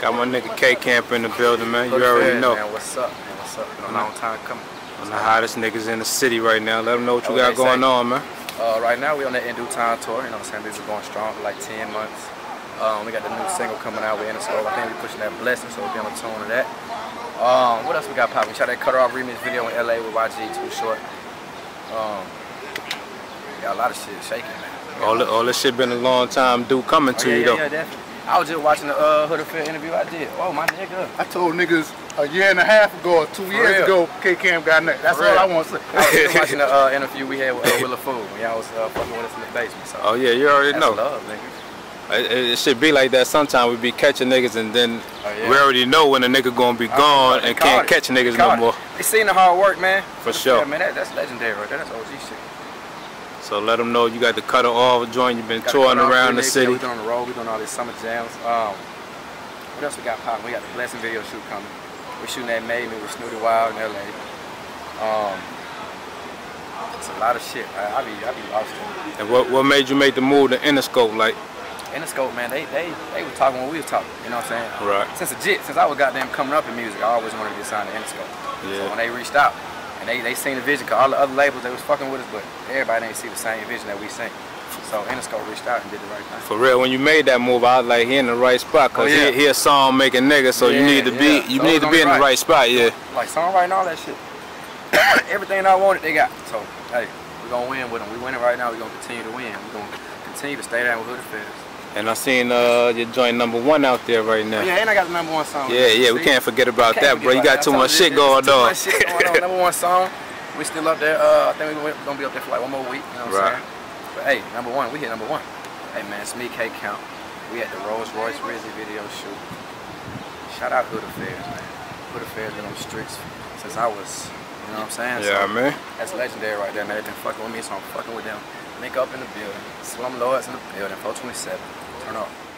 Got my nigga K Camp in the building, man. You already know. Man, what's up? Man, what's up? Been a long time coming. One of the hottest niggas in the city right now. Let them know what you got going on, man. Uh, right now we on the In Due Time tour. You know what I'm saying? These are going strong for like 10 months. Um, we got the new single coming out. We're Interscope. I think we're pushing that blessing, so we'll be on the tone of that. Um, what else we got popping? We shot that Cut Off remix video in LA with YG Too Short. Um, got a lot of shit shaking, man. All, th- all this shit been a long time due coming Oh, to yeah, you, yeah, though. yeah, definitely. I was just watching the uh, Hood Affair interview I did. Oh, my nigga. I told niggas a year and a half ago or two years real. ago, K Camp got nothing. That's For all real. I want to say. I was just watching the uh, interview we had with uh, Willa Fool when y'all was uh, fucking with us in the basement. So Oh, yeah, you already that's know. love, nigga. It, it- it should be like that. Sometimes we be catching niggas and then Oh, yeah. we already know when a nigga gonna be gone They and can't it. catch niggas no more. They seen the hard work, man. For sure. Yeah, man, that, that's legendary right there. That's OG shit. So let them know you got the Cut Her Off joint. You've been touring around the city. We're on the road. We're doing all these summer jams. Um, what else we got popping? We got the Blessing video shoot coming. We're shooting that Made Me with Snootie Wild in LA. Um, it's a lot of shit. I, I be I be lost in it. And what, what made you make the move to Interscope? Like, Interscope, man, they they they was talking when we was talking. You know what I'm saying? Right. Since legit, since I was goddamn coming up in music, I always wanted to get signed to Interscope. Yeah. So when they reached out and they they seen the vision, cause all the other labels they was fucking with us, but everybody didn't see the same vision that we seen. So Interscope reached out and did the right thing. for real, when you made that move, I was like, he in the right spot. Cause Oh, yeah. he, he a song making nigga, so you need to be yeah. you So need to be in the right. right spot, yeah. Like songwriting, all that shit. Everything I wanted, they got. So hey, we're gonna win with them. We winning right now. We're gonna continue to win. We're gonna continue to stay down with Hood Affairs. And I seen uh, your joint number one out there right now. Oh, yeah, and I got the number one song. Yeah, yeah, we can't forget about Can't that, bro. You got too much shit going too on. much shit going on. Number one song. We still up there. Uh, I think we're gonna be up there for like one more week. You know what I'm Right. saying? But hey, number one, we hit number one. Hey man, it's me, K Camp. We at the Rolls Royce Rizzy video shoot. Shout out Hood Affairs, man. Hood Affairs been on the streets since I was, you know what I'm saying? Yeah, So, man. That's legendary right there, man. They've been fucking with me, so I'm fucking with them. Link up in the building. Slum Lords in the building. 427. Turn up.